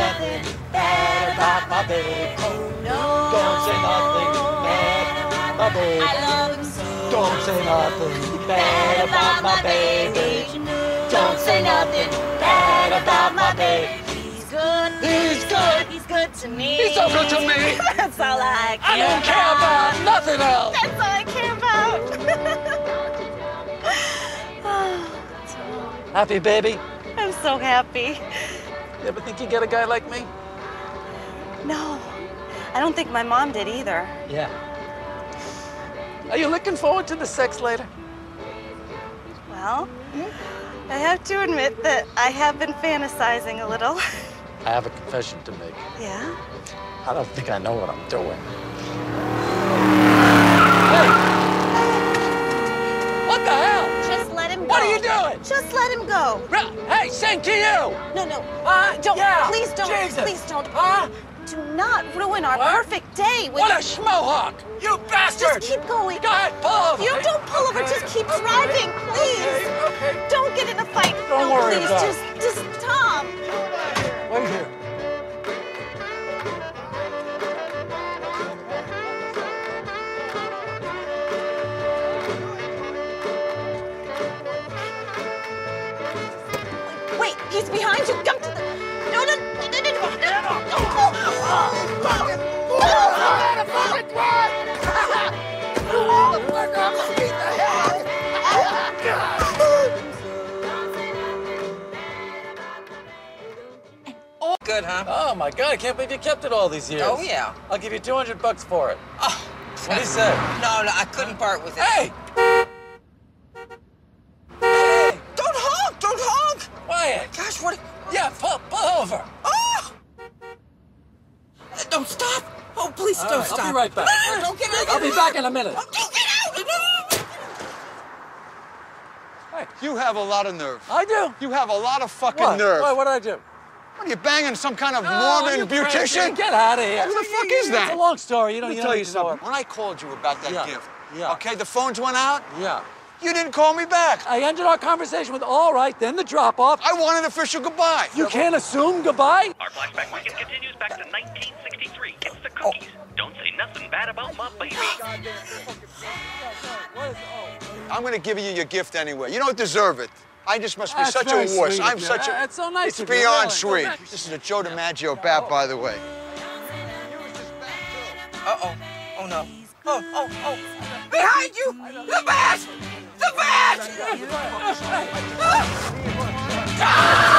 nothing bad about my. No. Don't say nothing bad about my baby. I love him so. Don't say nothing bad about my baby. Don't say nothing bad about my baby. He's good. He's good. He's good to me. He's so good to me. That's all I care I don't care about nothing else. That's all I care about. Happy baby? I'm so happy. You ever think you get a guy like me? No, I don't think my mom did either. Yeah. Are you looking forward to the sex later? Well, I have to admit that I have been fantasizing a little. I have a confession to make. Yeah? I don't think I know what I'm doing. Hey! What the hell? Just let him go. What are you doing? Just let him go. Hey, same to you! No, no. Huh? Don't. Yeah. Please don't. Jesus. Please don't. Huh? Do not ruin our What? perfect day with. What a schmohawk! You bastard! Just keep going. Go ahead, pull over. You don't pull over. Just keep driving, please. Okay, okay. Don't get in a fight. Don't no, worry please. about just, just He's behind you. Come to the. No, no, no, no, no, no, no, Oh, Good, huh? Oh my God! I can't believe you kept it all these years. Oh yeah. I'll give you 200 bucks for it. Oh. What do you say? No, no, I couldn't part with it. Hey! Hey! Don't honk! Don't honk! Wyatt! 40. Yeah, pull, pull over. Oh! Don't stop. Oh, please All don't right, stop. I'll be right back. No, don't get out. I'll be back in a minute. Don't get out. No. Hey. You have a lot of nerve. I do. You have a lot of fucking what? nerve. What? what did I do? What, are you banging some kind of no, Mormon beautician? Get out of here. Who the fuck is that? It's a long story. You don't Let me you tell you something. When I called you about that yeah. gift, yeah. okay, the phones went out. Yeah. You didn't call me back. I ended our conversation with all right, then the drop off. I want an official goodbye. You can't assume goodbye. Our flashback weekend continues back to 1963. It's the cookies. Don't say nothing bad about my baby. Oh, I'm going to give you your gift anyway. You don't deserve it. I just must be That's such a wuss. I'm you. such a. That's so nice It's of you, beyond really. sweet. This is a Joe DiMaggio bat, by the way. Uh-oh. Oh, no. Oh, oh, oh. Behind you! The bat! Stupid!